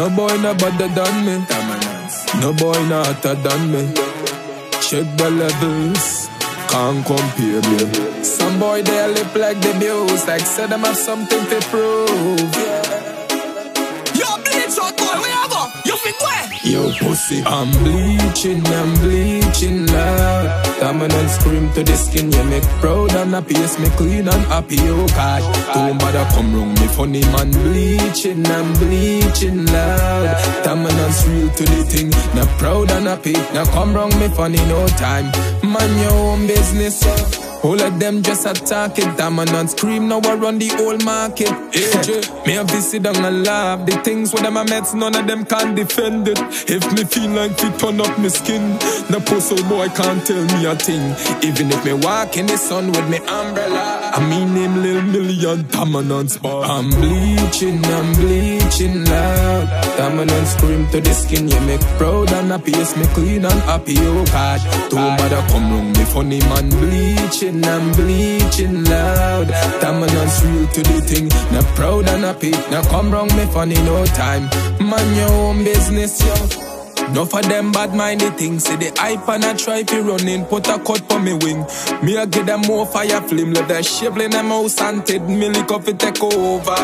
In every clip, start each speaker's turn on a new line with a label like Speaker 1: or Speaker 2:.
Speaker 1: No boy no better than me. No boy no hotter than me. Check the levels. Can't compare me. Some boy they lip like the news, like say them have something to prove.
Speaker 2: Yo, bleach out, boy, where go? You fit where?
Speaker 1: Yo, pussy. I'm bleaching, I'm bleaching loud. Dominant scream to the skin, you make proud and happy, yes, me clean and happy, oh God. Don't bother come wrong, me funny man. Bleaching, I'm bleaching loud. Dominant's real to the thing, not proud and happy. Now come wrong, me funny, no time. Man, your own business. All of them just attack it, dominant scream, now I run the whole market. AJ, me have to sit down and laugh. The things with them I met, none of them can defend it. If me feel like to turn up my skin, the puzzle boy can't tell me a thing. Even if me walk in the sun with me umbrella, I mean Million dominance bar. I'm bleaching, I'm bleaching loud. Dominant scream to the skin, you make proud and happy, yes me clean and happy, oh God. Don't bother come wrong, me funny man bleaching, I'm bleaching loud. Dominance real to the thing, not proud and happy. Now come wrong, me funny no time. Man your own business, yo. Enough of them bad minded things. See the hype and I try fi running, put a cut for me wing. Me a give them more fire flame, let them shovel them house hunted. Me lick up take over.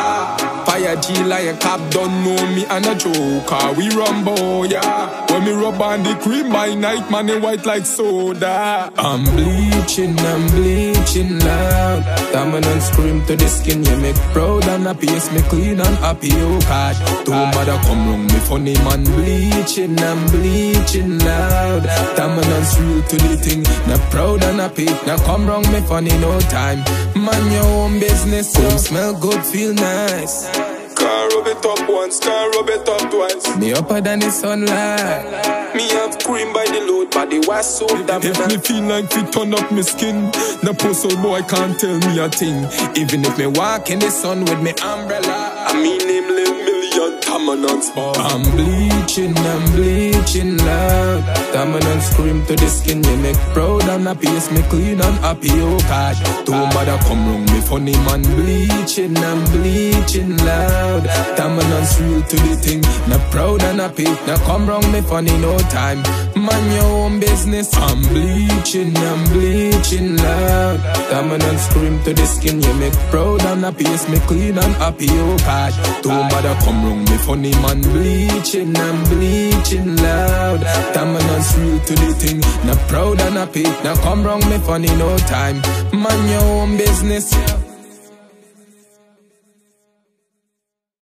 Speaker 1: Fire G like a cop don't know me and a joker. We rumble, yeah. When me rub on the cream by night, man, it white like soda. I'm bleaching, I'm bleaching loud. Dominant scream to the skin, you make proud and happy. Yes, me clean and happy, oh God. Don't bother come wrong, me funny man bleaching, I'm bleaching loud. Dominance real to the thing, not proud and happy. Now come wrong, me funny no time. Man, your own business, you smell good, feel nice.
Speaker 3: Car rub it up once, car rub it up twice.
Speaker 1: Me upper than the sunlight.
Speaker 3: Me have cream by the load, body wash so
Speaker 1: If me
Speaker 3: dominant.
Speaker 1: feel like fi turn up my skin, the puzzle boy can't tell me a thing. Even if me walk in the sun with me umbrella,
Speaker 3: I mean him Lil Million dominance.
Speaker 1: I'm bleaching, I'm bleaching loud. Dominant scream to the skin, you make proud and happy. Yes, me clean and happy, oh God. Don't bother come wrong, me funny man. Bleaching, I'm bleaching loud. Dominance real to the thing, not proud and happy. Now come wrong, me funny no time. Man, your own business. I'm bleaching, I'm bleaching loud. Dominant scream to the skin, you make proud and happy. Yes, me clean and happy, oh God. Don't bother come wrong, me funny man. Bleaching, I'm bleaching loud. Dominance real to the thing, not proud and happy. Now come wrong, me funny no time. Man, your own business.